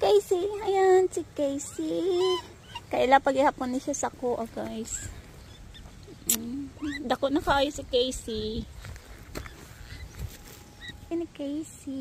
Casey. Ayan, si Casey. Kaila paghihapon ni siya sa kuha, oh, guys. Mm. Dako na kayo si Casey. Ini Casey.